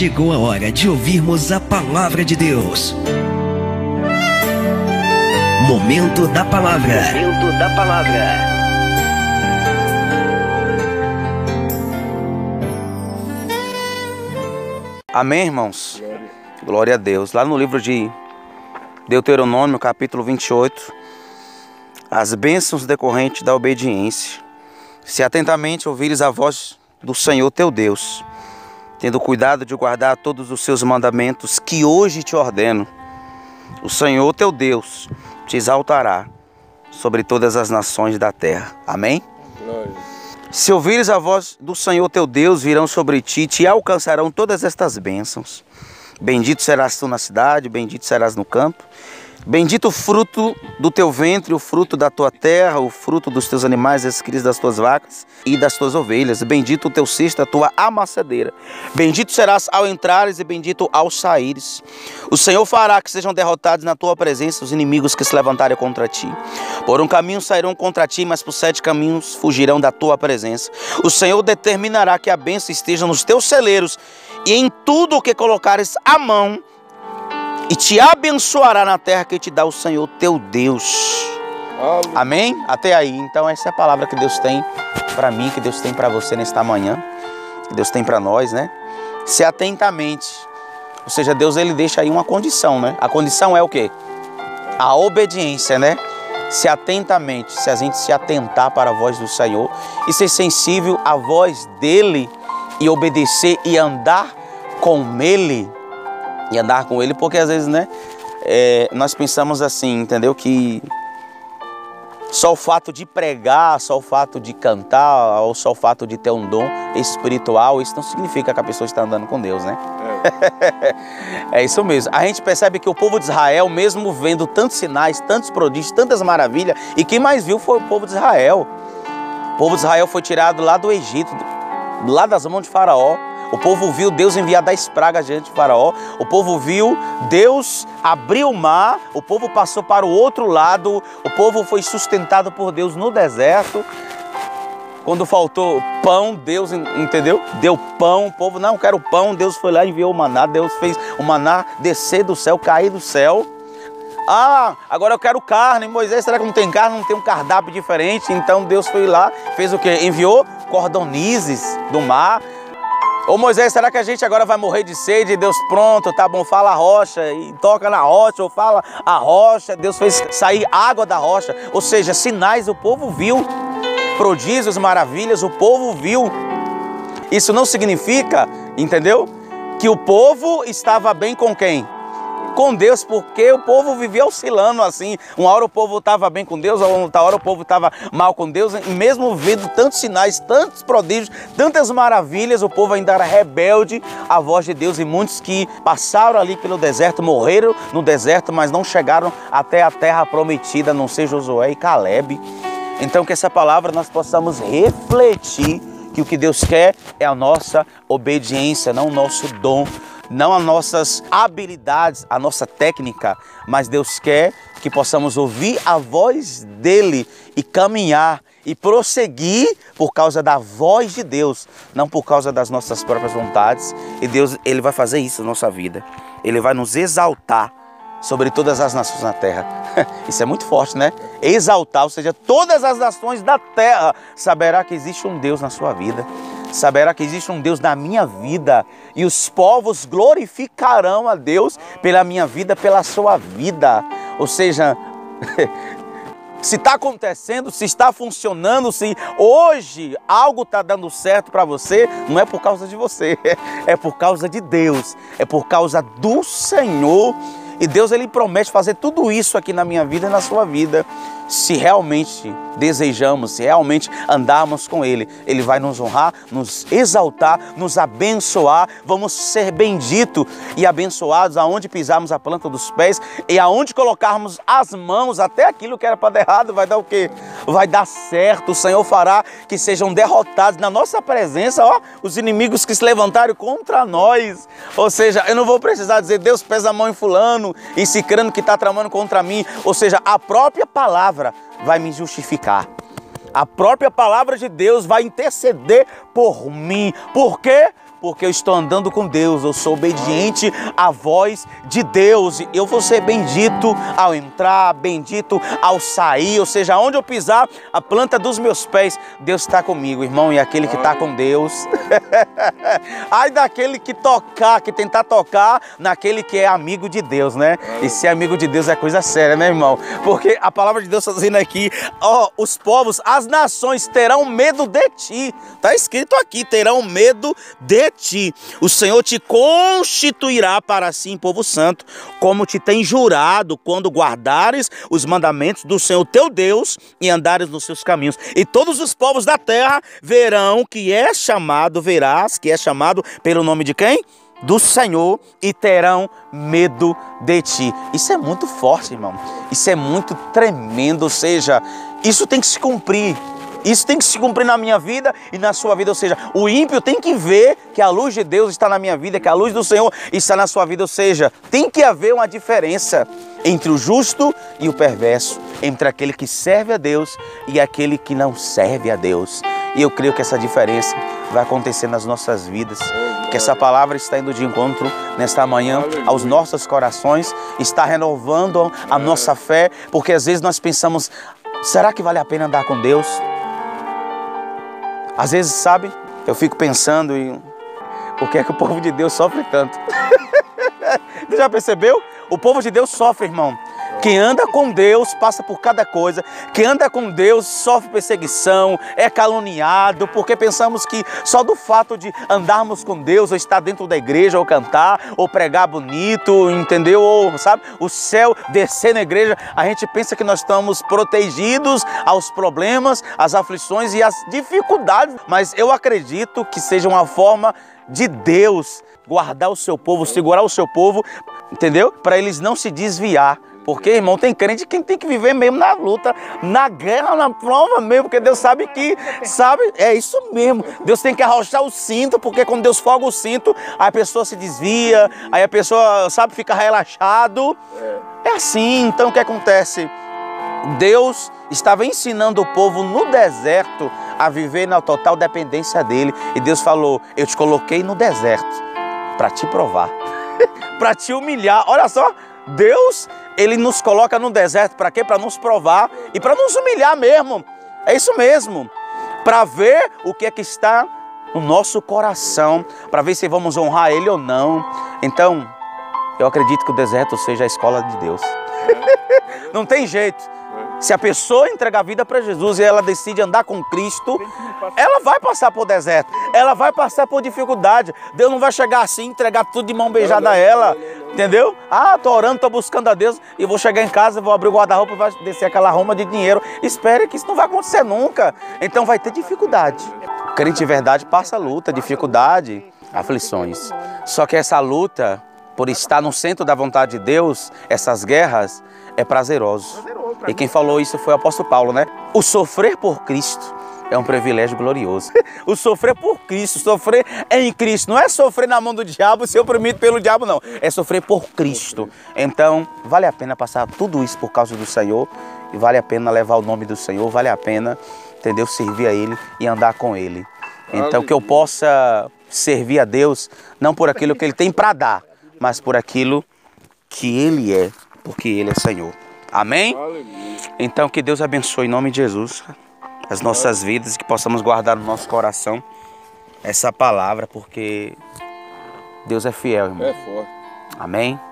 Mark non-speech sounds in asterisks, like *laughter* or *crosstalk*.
chegou a hora de ouvirmos a palavra de Deus. Momento da palavra. Momento da palavra. Amém, irmãos? Glória a Deus. Lá no livro de Deuteronômio, capítulo 28, as bênçãos decorrentes da obediência. Se atentamente ouvires a voz do Senhor teu Deus, tendo cuidado de guardar todos os seus mandamentos que hoje te ordeno, o Senhor teu Deus te exaltará sobre todas as nações da terra. Amém? Glória. Se ouvires a voz do Senhor teu Deus, virão sobre ti, te alcançarão todas estas bênçãos. Bendito serás tu na cidade, bendito serás no campo. Bendito o fruto do teu ventre, o fruto da tua terra, o fruto dos teus animais, as crias das tuas vacas e das tuas ovelhas. Bendito o teu cesto, a tua amassadeira. Bendito serás ao entrares e bendito ao saíres. O Senhor fará que sejam derrotados na tua presença os inimigos que se levantarem contra ti. Por um caminho sairão contra ti, mas por sete caminhos fugirão da tua presença. O Senhor determinará que a bênção esteja nos teus celeiros e em tudo o que colocares a mão e te abençoará na terra que te dá o Senhor teu Deus. Amém? Até aí. Então essa é a palavra que Deus tem para mim, que Deus tem para você nesta manhã, que Deus tem para nós, né? Se atentamente. Ou seja, Deus ele deixa aí uma condição, né? A condição é o quê? A obediência, né? Se atentamente, se a gente se atentar para a voz do Senhor e ser sensível à voz dele e obedecer e andar com ele, e andar com ele, porque às vezes, né, é, nós pensamos assim, entendeu? Que só o fato de pregar, só o fato de cantar, ou só o fato de ter um dom espiritual, isso não significa que a pessoa está andando com Deus, né? É. *laughs* é isso mesmo. A gente percebe que o povo de Israel, mesmo vendo tantos sinais, tantos prodígios, tantas maravilhas, e quem mais viu foi o povo de Israel. O povo de Israel foi tirado lá do Egito, lá das mãos de Faraó o povo viu Deus enviar dez pragas diante de Faraó. O povo viu Deus abrir o mar. O povo passou para o outro lado. O povo foi sustentado por Deus no deserto. Quando faltou pão, Deus, entendeu? Deu pão, o povo não quero pão. Deus foi lá e enviou o maná. Deus fez o maná descer do céu, cair do céu. Ah, agora eu quero carne. Moisés, será que não tem carne? Não tem um cardápio diferente? Então Deus foi lá, fez o que? Enviou cordonizes do mar Ô Moisés, será que a gente agora vai morrer de sede? Deus, pronto, tá bom, fala a rocha e toca na rocha, ou fala a rocha. Deus fez sair água da rocha. Ou seja, sinais o povo viu, prodígios, maravilhas, o povo viu. Isso não significa, entendeu? Que o povo estava bem com quem? Com Deus, porque o povo vivia oscilando assim. Uma hora o povo estava bem com Deus, outra hora o povo estava mal com Deus, e mesmo vendo tantos sinais, tantos prodígios, tantas maravilhas, o povo ainda era rebelde à voz de Deus. E muitos que passaram ali pelo deserto, morreram no deserto, mas não chegaram até a terra prometida, não ser Josué e Caleb. Então que essa palavra nós possamos refletir que o que Deus quer é a nossa obediência, não o nosso dom, não as nossas habilidades, a nossa técnica, mas Deus quer que possamos ouvir a voz dele e caminhar e prosseguir por causa da voz de Deus, não por causa das nossas próprias vontades. E Deus, ele vai fazer isso na nossa vida. Ele vai nos exaltar sobre todas as nações na terra. *laughs* Isso é muito forte, né? Exaltar, ou seja, todas as nações da terra saberá que existe um Deus na sua vida saberá que existe um Deus na minha vida e os povos glorificarão a Deus pela minha vida, pela sua vida. Ou seja, *laughs* se está acontecendo, se está funcionando, se hoje algo está dando certo para você, não é por causa de você, *laughs* é por causa de Deus, é por causa do Senhor e Deus ele promete fazer tudo isso aqui na minha vida e na sua vida. Se realmente desejamos, se realmente andarmos com Ele, Ele vai nos honrar, nos exaltar, nos abençoar. Vamos ser benditos e abençoados aonde pisarmos a planta dos pés e aonde colocarmos as mãos, até aquilo que era para dar errado, vai dar o quê? Vai dar certo. O Senhor fará que sejam derrotados na nossa presença, ó, os inimigos que se levantaram contra nós. Ou seja, eu não vou precisar dizer, Deus pesa a mão em fulano, e se crendo que está tramando contra mim. Ou seja, a própria palavra vai me justificar. A própria palavra de Deus vai interceder por mim. Por quê? Porque eu estou andando com Deus, eu sou obediente à voz de Deus. Eu vou ser bendito ao entrar, bendito ao sair, ou seja, onde eu pisar, a planta dos meus pés, Deus está comigo, irmão, e aquele que está com Deus. *laughs* Ai daquele que tocar, que tentar tocar naquele que é amigo de Deus, né? E ser amigo de Deus é coisa séria, né, irmão? Porque a palavra de Deus está dizendo aqui, ó, os povos, as nações terão medo de ti. Está escrito aqui, terão medo de ti. O Senhor te constituirá para si povo santo, como te tem jurado quando guardares os mandamentos do Senhor teu Deus e andares nos seus caminhos. E todos os povos da terra verão que é chamado, verás que é chamado pelo nome de quem? do Senhor e terão medo de ti. Isso é muito forte, irmão. Isso é muito tremendo. Ou seja, isso tem que se cumprir. Isso tem que se cumprir na minha vida e na sua vida. Ou seja, o ímpio tem que ver que a luz de Deus está na minha vida, que a luz do Senhor está na sua vida. Ou seja, tem que haver uma diferença entre o justo e o perverso, entre aquele que serve a Deus e aquele que não serve a Deus. E eu creio que essa diferença vai acontecer nas nossas vidas. Que essa palavra está indo de encontro nesta manhã aos nossos corações, está renovando a nossa fé, porque às vezes nós pensamos: será que vale a pena andar com Deus? Às vezes, sabe, eu fico pensando em por que é que o povo de Deus sofre tanto. *laughs* Você já percebeu? O povo de Deus sofre, irmão. Quem anda com Deus passa por cada coisa. Quem anda com Deus sofre perseguição, é caluniado, porque pensamos que só do fato de andarmos com Deus, ou estar dentro da igreja, ou cantar, ou pregar bonito, entendeu? Ou, sabe, o céu descer na igreja, a gente pensa que nós estamos protegidos aos problemas, às aflições e às dificuldades. Mas eu acredito que seja uma forma de Deus guardar o seu povo, segurar o seu povo, entendeu? Para eles não se desviar porque, irmão, tem crente que tem que viver mesmo na luta, na guerra, na prova mesmo, porque Deus sabe que, sabe, é isso mesmo. Deus tem que arrochar o cinto, porque quando Deus foga o cinto, a pessoa se desvia, aí a pessoa, sabe, fica relaxado. É assim, então o que acontece? Deus estava ensinando o povo no deserto a viver na total dependência dele. E Deus falou: Eu te coloquei no deserto para te provar, *laughs* para te humilhar. Olha só, Deus ele nos coloca no deserto para quê? Para nos provar e para nos humilhar mesmo. É isso mesmo. Para ver o que é que está no nosso coração, para ver se vamos honrar ele ou não. Então, eu acredito que o deserto seja a escola de Deus. *laughs* não tem jeito. Se a pessoa entrega a vida para Jesus e ela decide andar com Cristo, ela vai passar por deserto, ela vai passar por dificuldade. Deus não vai chegar assim, entregar tudo de mão beijada a ela, entendeu? Ah, tô orando, tô buscando a Deus e vou chegar em casa, vou abrir o guarda-roupa e vai descer aquela roma de dinheiro. Espere que isso não vai acontecer nunca. Então vai ter dificuldade. Crente de verdade passa luta, dificuldade, aflições. Só que essa luta, por estar no centro da vontade de Deus, essas guerras, é prazeroso. E quem falou isso foi o apóstolo Paulo, né? O sofrer por Cristo é um privilégio glorioso. *laughs* o sofrer por Cristo, sofrer em Cristo, não é sofrer na mão do diabo, ser oprimido pelo diabo, não. É sofrer por Cristo. Então, vale a pena passar tudo isso por causa do Senhor e vale a pena levar o nome do Senhor, vale a pena, entendeu? Servir a Ele e andar com Ele. Então, que eu possa servir a Deus não por aquilo que Ele tem para dar, mas por aquilo que Ele é, porque Ele é Senhor. Amém? Então que Deus abençoe em nome de Jesus as nossas vidas, que possamos guardar no nosso coração essa palavra, porque Deus é fiel, irmão. É forte. Amém? Amém.